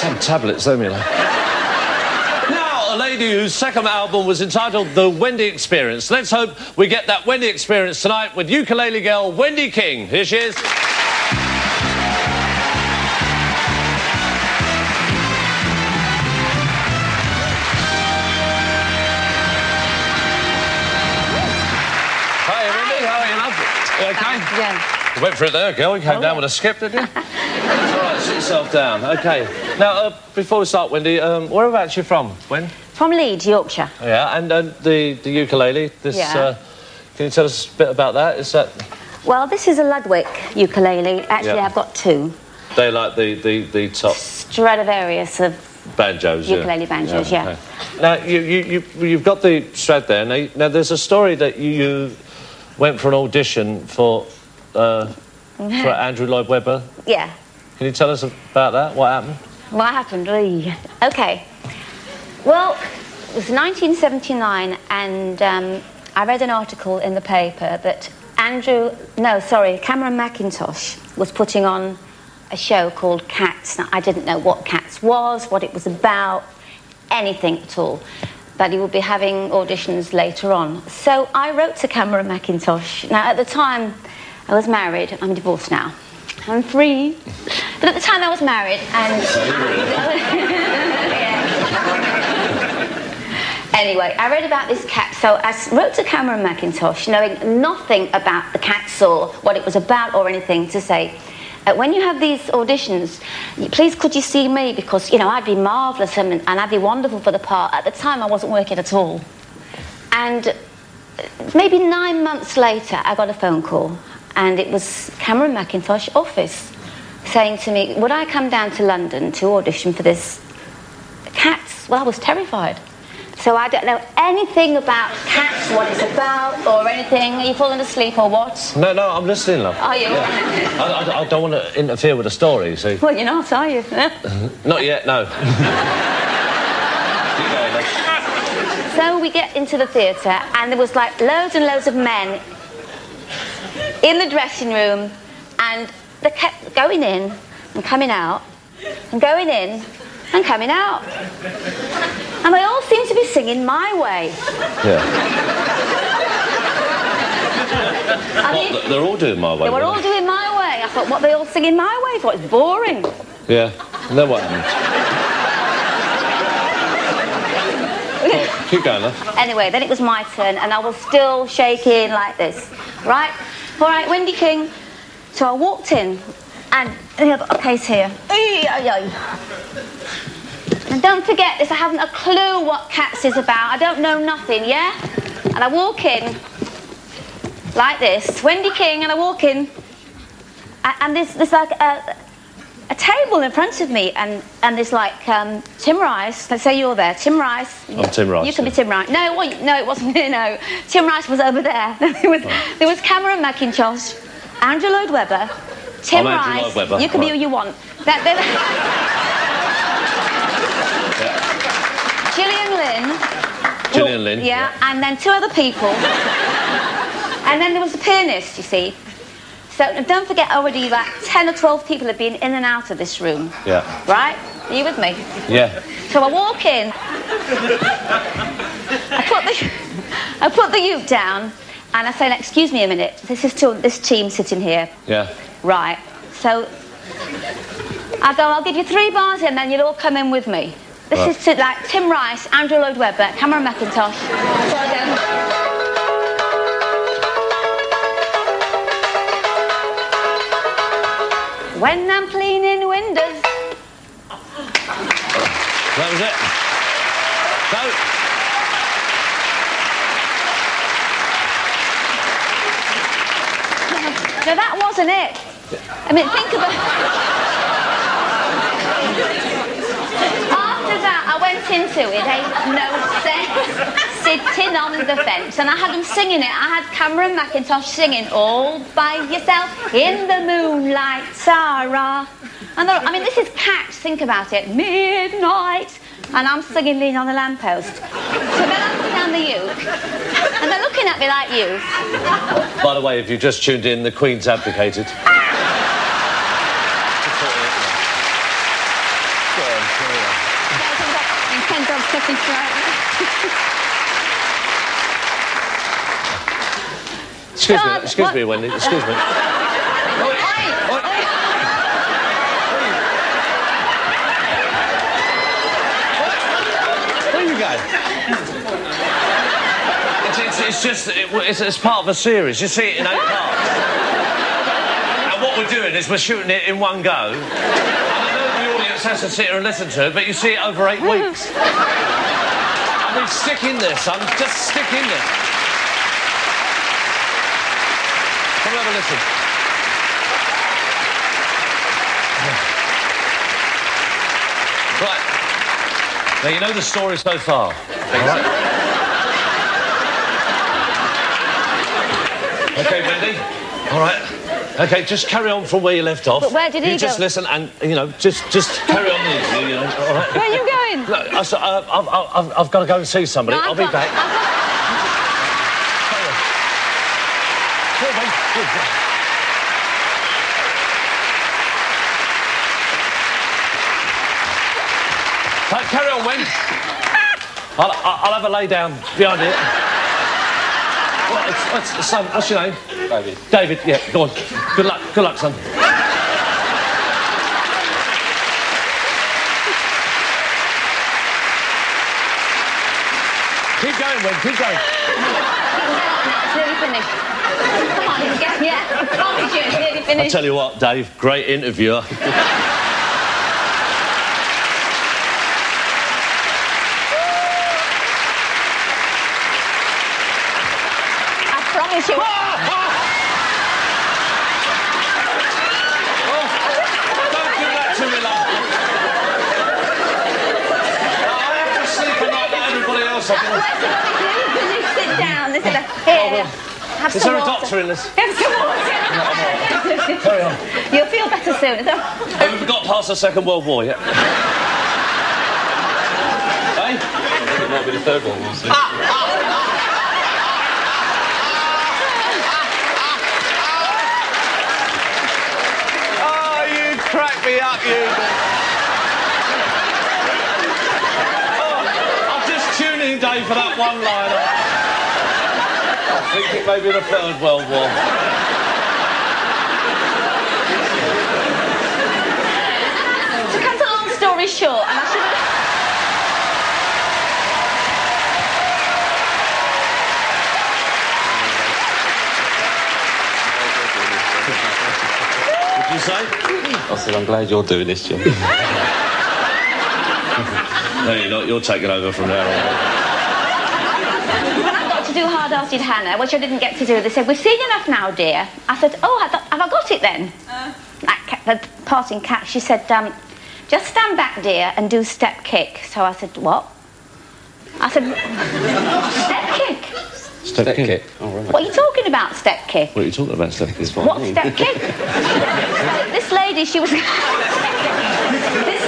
Some tablets, don't you? Now, a lady whose second album was entitled The Wendy Experience. Let's hope we get that Wendy Experience tonight with ukulele girl Wendy King. Here she is. Hi, Wendy. How are you, okay? Yeah. You went for it there, girl. You came Oh, down with a skip, did you? It's all right, sit yourself down. OK. Now, uh, before we start, Wendy, um, whereabouts you from, Wen? From Leeds, Yorkshire. Yeah, and uh, the, the ukulele, this... Yeah. Uh, can you tell us a bit about that? Is that... Well, this is a Ludwig ukulele. Actually, Yeah. I've got two. They like the, the, the top Stradivarius of banjos, yeah. Ukulele banjos, yeah. okay. Now, you, you, you, you've got the Strad there. Now, now, there's a story that you, you went for an audition for, uh, for Andrew Lloyd Webber. yeah. Can you tell us about that? What happened? What happened? Okay. Well, it was 1979, and um, I read an article in the paper that Andrew, no, sorry, Cameron Mackintosh was putting on a show called Cats. Now, I didn't know what Cats was, what it was about, anything at all. But he would be having auditions later on. So I wrote to Cameron Mackintosh. Now, at the time, I was married. I'm divorced now. I'm free. But at the time, I was married, and. Anyway, I read about this cat, so I wrote to Cameron Mackintosh, knowing nothing about the cats or what it was about or anything, to say, uh, when you have these auditions, please could you see me? Because, you know, I'd be marvellous and, and I'd be wonderful for the part. At the time, I wasn't working at all. And uh, maybe nine months later, I got a phone call, and it was Cameron Mackintosh office saying to me, would I come down to London to audition for this cats? Well, I was terrified. So I don't know anything about cats, what it's about, or anything. Are you falling asleep or what? No, no, I'm listening, love. Are you? I, I, I don't want to interfere with the story, you see? Well, you're not, are you? Not yet, no. Keep going, love. so we get into the theatre, and there was like loads and loads of men in the dressing room, and they kept going in and coming out, and going in and coming out. And they all seemed to be singing my way. Yeah. I mean, What, they're all doing my way. they were all doing my way. I thought, what, they all singing my way? I thought, it's boring. Yeah. And then what happened? Keep going, love. Anyway, then it was my turn, and I was still shaking like this. Right? All right, Wendy King. So I walked in, and I have got a case here. And don't forget this, I haven't a clue what Cats is about. I don't know nothing, yeah? And I walk in like this, Wendy King, and I walk in, and there's, there's like a, a table in front of me, and, and there's like um, Tim Rice. Let's say you're there, Tim Rice. I'm Tim Rice, You can be. Tim Rice. No, well, no, it wasn't. No, Tim Rice was over there. there was there was Cameron Mackintosh, Andrew Lloyd Webber, Tim I'm Rice. Webber, You can be who you want. That, that, Gillian Lynne. Gillian Lynne, Yeah, and then two other people. and then there was a pianist, you see. So don't forget already like 10 or 12 people have been in and out of this room. Yeah. Right? Are you with me? Yeah. So I walk in. I put the I put the uke down and I say, excuse me a minute, this is to this team sitting here. Yeah. Right. So I go, I'll give you three bars and then you'll all come in with me. This Right. is to like Tim Rice, Andrew Lloyd Webber, Cameron Mackintosh. So I go, When I'm cleaning windows, That was it. So, no, that wasn't it. I mean, think about. After that, I went into it. Ain't no sense sitting on the fence, and I had them singing it. I had Cameron Mackintosh singing "All by Yourself in the Moonlight, Sarah." And I mean, this is Cats. Think about it. Midnight, and I'm singing "Lean on the Lamppost." So then I put down the uke, and they're looking at me like you. by the way, if you just tuned in, the Queen's abdicated. And Ken Dobbs second strike. Excuse me, excuse me, Wendy. Excuse me. Where are you going? It's, just, it, it's, it's part of a series. You see it in eight parts. And what we're doing is we're shooting it in one go. And I know the audience has to sit here and listen to it, but you see it over eight weeks. I mean, stick in this, son. Just stick in this. Come have a listen. Right. Now, you know the story so far. All right. Okay, Wendy. All right. Okay, just carry on from where you left off. But where did he you just listen and, you know, just just carry on you know, all right? Where are you going? Look, I, uh, I've, I've, I've got to go and see somebody. No, I'll be back. I've got- Come on, Wen. Come on. Right, carry on, Wen. I'll, I'll I'll have a lay down behind it. What, what's, what's, son, what's your name? David. David, yeah, go on. Good luck, good luck, son. Keep going, Wen, keep going. It's nearly finished. Come on, get, yeah. I promise you, it's nearly I finished. tell you what, Dave, great interviewer. I promise you. Don't do that to me, love. I have to sleep at night like everybody else. I can- Where's the nearly finished? Sit down. This is a, here. Have Is some there a doctor in this? Have some water. Carry on. You'll feel better soon. Is that- Have we got past the Second World War yet? hey? It might be the third one, we'll. Oh, you crack me up, you. oh, I'm just tuning in, Dave, for that one liner. I think it may be the Third World War. To cut a long story short, and I should have. What did you say? I said, I'm glad you're doing this, Jim. No, you're not. You're taking over from there on. When I got to do Hard-Hearted Hannah, which I didn't get to do, they said, we've seen enough now, dear. I said, oh, have I, have I got it then? That cat, the passing cat, she said, um, just stand back, dear, and do step kick. So I said, what? I said, step kick? Step, kick. All right. What are you talking about, step kick? What are you talking about, Step? It's fine. What step kick? this lady, she was. this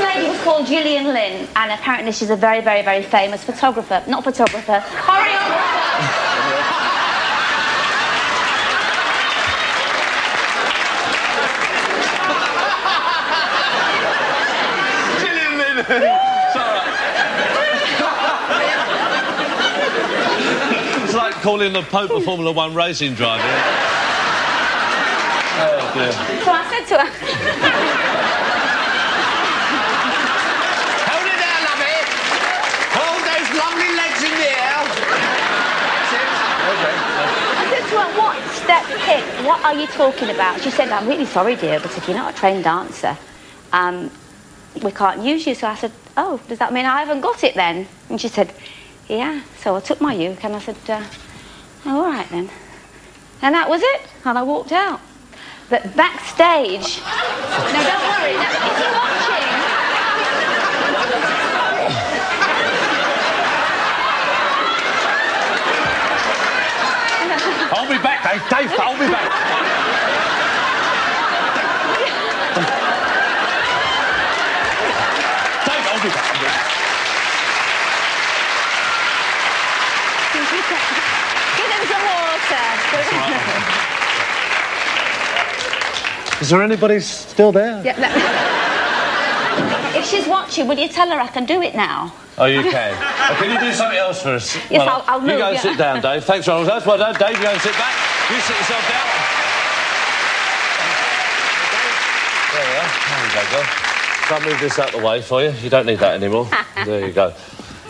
lady was called Gillian Lynne, and apparently she's a very, very, very famous photographer. Not photographer, choreographer. It's like calling the Pope a Formula One racing driver. Oh, dear. So I said to her, Hold it down, lovey. Hold those lovely legs in the air. I said to her, what step kick? What are you talking about? She said, I'm really sorry, dear, but if you're not a trained dancer, um, we can't use you. So I said, oh, does that mean I haven't got it then? And she said, yeah. So I took my uke and I said, uh, oh, all right then. And that was it. And I walked out. But backstage, no, don't worry. No, if you're watching, I'll be back, Dave. Dave, I'll be back. Dave, I'll be back. give him some water. Is there anybody still there? Yeah, no. If If she's watching, will you tell her I can do it now? Oh, you can. Oh, can you do something else for us? Yes, I'll- I'll You move, go and yeah. sit down, Dave. Thanks, Ronald. That's well done. Dave, you go and sit back. You sit yourself down. There we are. There you go, girl. I'll move this out of the way for you. You don't need that anymore. there you go.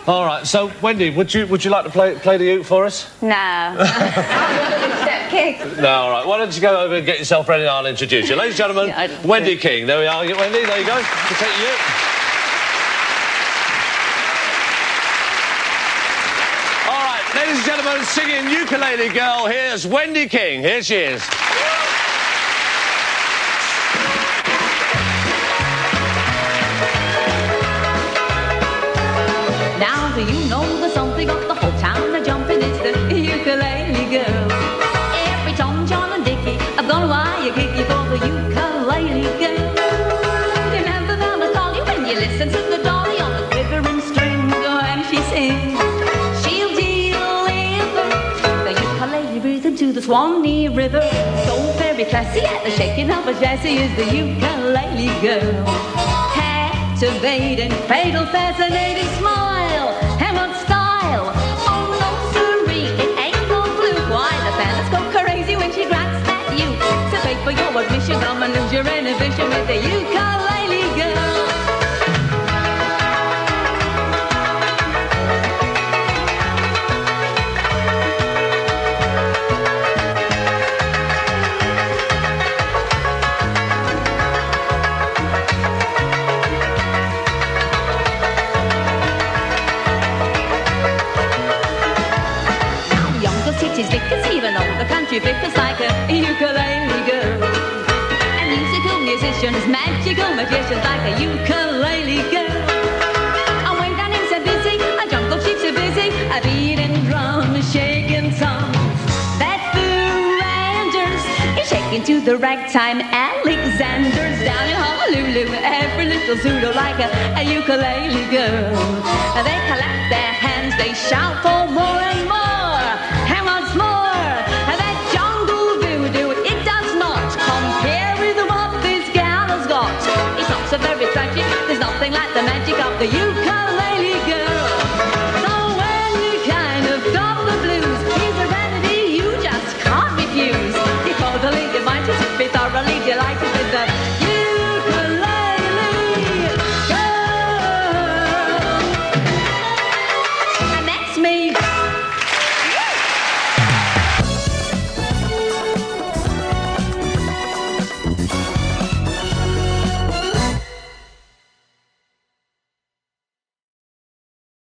All right. So, Wendy, would you would you like to play play the uke for us? No. Step. No. All right. Why don't you go over and get yourself ready, and I'll introduce you, ladies and gentlemen. Yeah, Wendy King. There we are. Wendy. There you go. You take uke. All right, ladies and gentlemen, singing ukulele girl. Here's Wendy King. Here she is. Swanee River. So very classy at the shaking of a chassis is the ukulele girl captivating, fatal, fascinating Younger cities lickers, even older country vickers like a ukulele girl. And musical musicians, magical magicians like a ukulele girl. And when down in so busy, a jungle chicks are busy, a beating drum, shaking songs. That's the Rangers, you're shaking to the ragtime Alexanders down in Honolulu. Every little Zulu like a, a ukulele girl. They clap their hands, they shout for more and more.